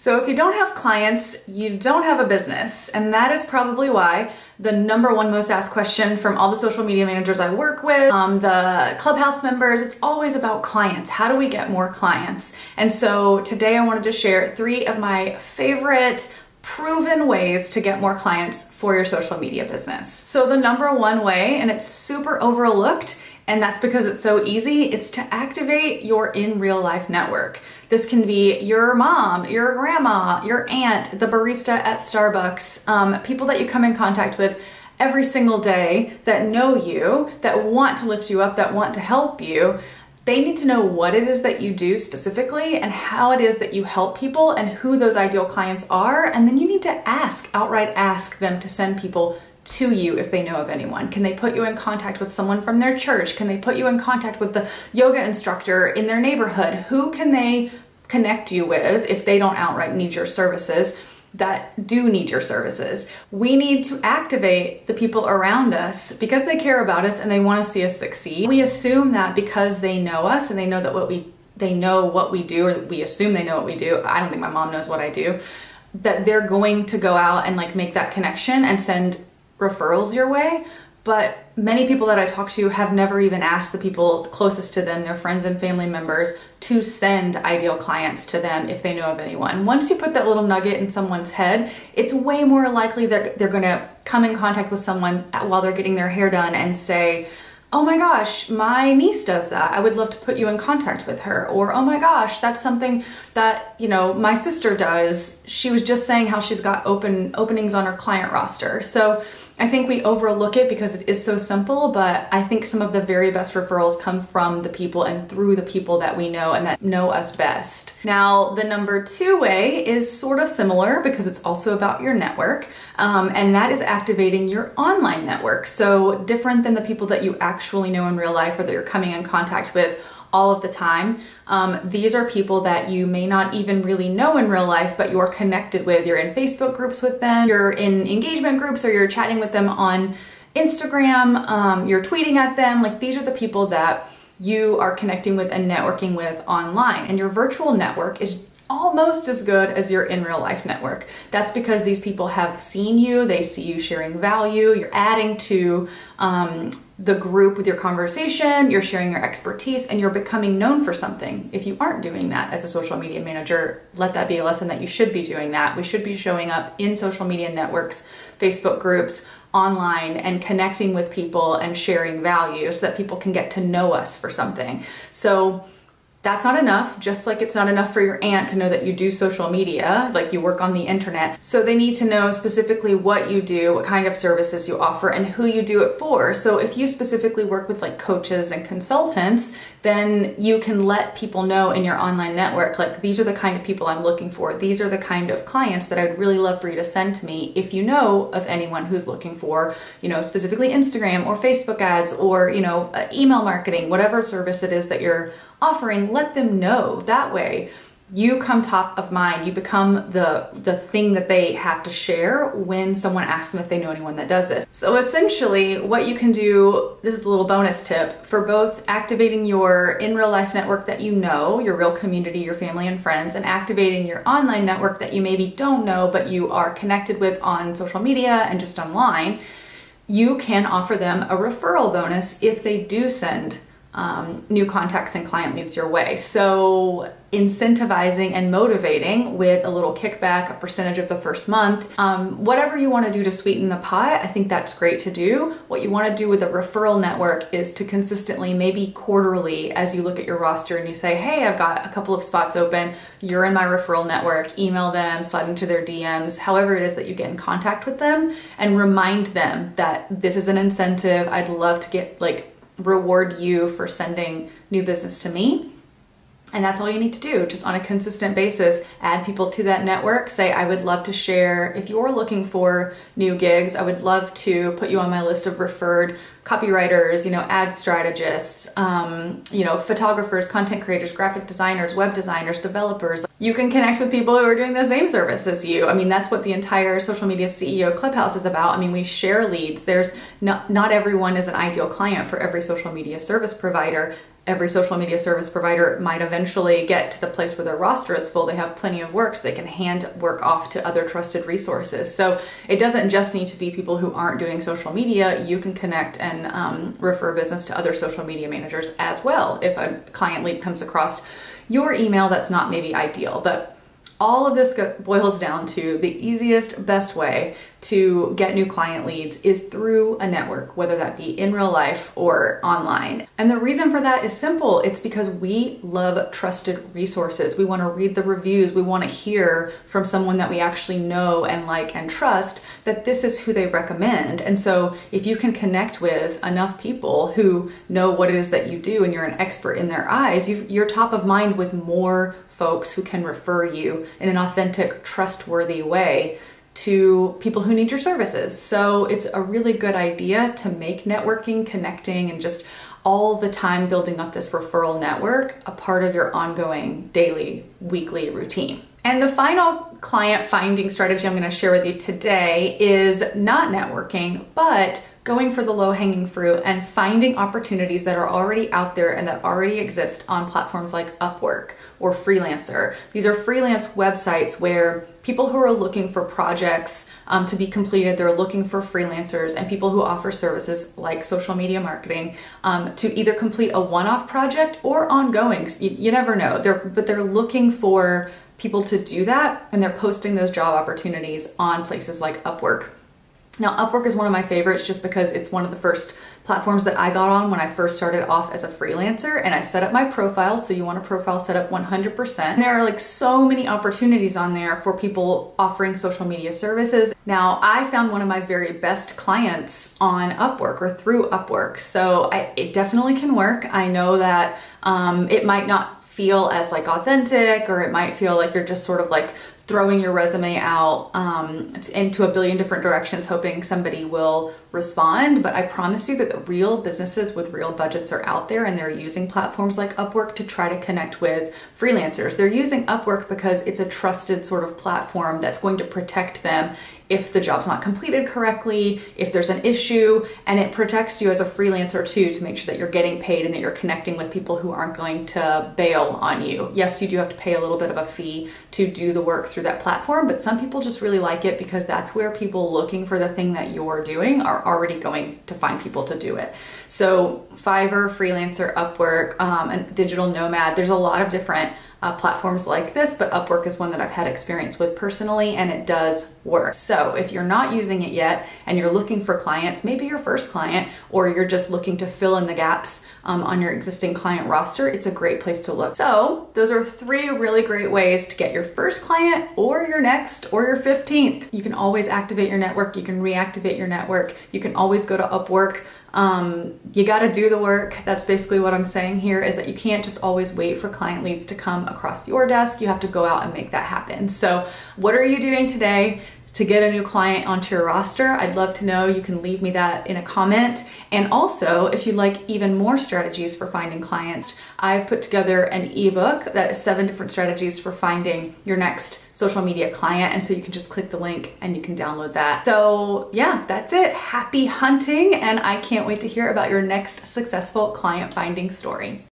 So if you don't have clients, you don't have a business. And that is probably why the number one most asked question from all the social media managers I work with, um, the clubhouse members, it's always about clients. How do we get more clients? And so today I wanted to share three of my favorite proven ways to get more clients for your social media business. So the number one way, and it's super overlooked, and that's because it's so easy, it's to activate your in real life network. This can be your mom, your grandma, your aunt, the barista at Starbucks, um, people that you come in contact with every single day that know you, that want to lift you up, that want to help you. They need to know what it is that you do specifically and how it is that you help people and who those ideal clients are. And then you need to ask, outright ask them to send people to you if they know of anyone? Can they put you in contact with someone from their church? Can they put you in contact with the yoga instructor in their neighborhood? Who can they connect you with if they don't outright need your services? that do need your services. We need to activate the people around us because they care about us and they want to see us succeed. We assume that because they know us and they know that what we they know what we do or we assume they know what we do. I don't think my mom knows what I do. That they're going to go out and like make that connection and send referrals your way, but many people that I talk to have never even asked the people closest to them, their friends and family members, to send ideal clients to them if they know of anyone. Once you put that little nugget in someone's head, it's way more likely that they're gonna come in contact with someone while they're getting their hair done and say, oh my gosh, my niece does that. I would love to put you in contact with her. Or, oh my gosh, that's something that, you know, my sister does. She was just saying how she's got open openings on her client roster. So I think we overlook it because it is so simple, but I think some of the very best referrals come from the people and through the people that we know and that know us best. Now, the number two way is sort of similar because it's also about your network, um, and that is activating your online network. So different than the people that you actually know in real life or that you're coming in contact with all of the time. Um, these are people that you may not even really know in real life, but you're connected with. You're in Facebook groups with them, you're in engagement groups, or you're chatting with them on Instagram, um, you're tweeting at them. Like these are the people that you are connecting with and networking with online. And your virtual network is almost as good as your in real life network. That's because these people have seen you, they see you sharing value, you're adding to um, the group with your conversation, you're sharing your expertise, and you're becoming known for something. If you aren't doing that as a social media manager, let that be a lesson that you should be doing that. We should be showing up in social media networks, Facebook groups, online, and connecting with people and sharing value so that people can get to know us for something. So, that's not enough, just like it's not enough for your aunt to know that you do social media, like you work on the internet. So they need to know specifically what you do, what kind of services you offer, and who you do it for. So if you specifically work with like coaches and consultants, then you can let people know in your online network, like these are the kind of people I'm looking for. These are the kind of clients that I'd really love for you to send to me if you know of anyone who's looking for, you know, specifically Instagram or Facebook ads or, you know, uh, email marketing, whatever service it is that you're offering, let them know. That way, you come top of mind. You become the the thing that they have to share when someone asks them if they know anyone that does this. So essentially, what you can do, this is a little bonus tip for both activating your in real life network that you know, your real community, your family and friends, and activating your online network that you maybe don't know but you are connected with on social media and just online. You can offer them a referral bonus if they do send um, new contacts and client leads your way. So incentivizing and motivating with a little kickback, a percentage of the first month, um, whatever you want to do to sweeten the pot, I think that's great to do. What you want to do with a referral network is to consistently, maybe quarterly, as you look at your roster and you say, hey, I've got a couple of spots open, you're in my referral network, email them, slide into their DMs, however it is that you get in contact with them, and remind them that this is an incentive. I'd love to get like reward you for sending new business to me. And that's all you need to do, just on a consistent basis. Add people to that network. Say, I would love to share, if you're looking for new gigs, I would love to put you on my list of referred copywriters, you know, ad strategists, um, you know, photographers, content creators, graphic designers, web designers, developers. You can connect with people who are doing the same service as you. I mean, that's what the entire social media CEO Clubhouse is about. I mean, we share leads. There's not, not everyone is an ideal client for every social media service provider every social media service provider might eventually get to the place where their roster is full. They have plenty of work so they can hand work off to other trusted resources. So it doesn't just need to be people who aren't doing social media. You can connect and um, refer business to other social media managers as well if a client lead comes across your email that's not maybe ideal. But all of this boils down to the easiest, best way to get new client leads is through a network, whether that be in real life or online. And the reason for that is simple. It's because we love trusted resources. We want to read the reviews. We want to hear from someone that we actually know and like and trust that this is who they recommend. And so if you can connect with enough people who know what it is that you do and you're an expert in their eyes, you are top of mind with more folks who can refer you in an authentic, trustworthy way to people who need your services. So it's a really good idea to make networking, connecting, and just all the time building up this referral network a part of your ongoing daily, weekly routine. And the final client finding strategy I'm going to share with you today is not networking, but going for the low hanging fruit and finding opportunities that are already out there and that already exist on platforms like Upwork or Freelancer. These are freelance websites where people who are looking for projects um, to be completed, they're looking for freelancers and people who offer services like social media marketing um, to either complete a one off project or ongoing. You, you never know, they're, but they're looking for people to do that and they're posting those job opportunities on places like Upwork. Now, Upwork is one of my favorites just because it's one of the first platforms that I got on when I first started off as a freelancer and I set up my profile. So you want a profile set up 100%. And there are like so many opportunities on there for people offering social media services. Now, I found one of my very best clients on Upwork or through Upwork. So I, it definitely can work. I know that um, it might not feel as like authentic or it might feel like you're just sort of like throwing your resume out um, into a billion different directions hoping somebody will respond. But i promise you that the real businesses with real budgets are out there and they're using platforms like upwork to try to connect with freelancers. They're using upwork because it's a trusted sort of platform that's going to protect them if the job's not completed correctly, if there's an issue, and it protects you as a freelancer too to make sure that you're getting paid and that you're connecting with people who aren't going to bail on you. Yes, you do have to pay a little bit of a fee to do the work through that platform, but some people just really like it because that's where people looking for the thing that you're doing are already going to find people to do it. So Fiverr, Freelancer, Upwork, um, and Digital Nomad, there's a lot of different uh, platforms like this, but Upwork is one that I've had experience with personally and it does work. So if you're not using it yet and you're looking for clients, maybe your first client, or you're just looking to fill in the gaps um, on your existing client roster, it's a great place to look. So those are three really great ways to get your first client or your next or your 15th. You can always activate your network. You can reactivate your network. You can always go to Upwork. Um, you got to do the work. That's basically what I'm saying here is that you can't just always wait for client leads to come across your desk. You have to go out and make that happen. So what are you doing today to get a new client onto your roster? I'd love to know. You can leave me that in a comment. And also, if you'd like even more strategies for finding clients, I've put together an ebook that is seven different strategies for finding your next social media client. And so you can just click the link and you can download that. So yeah, that's it. Happy hunting. And I can't wait to hear about your next successful client finding story.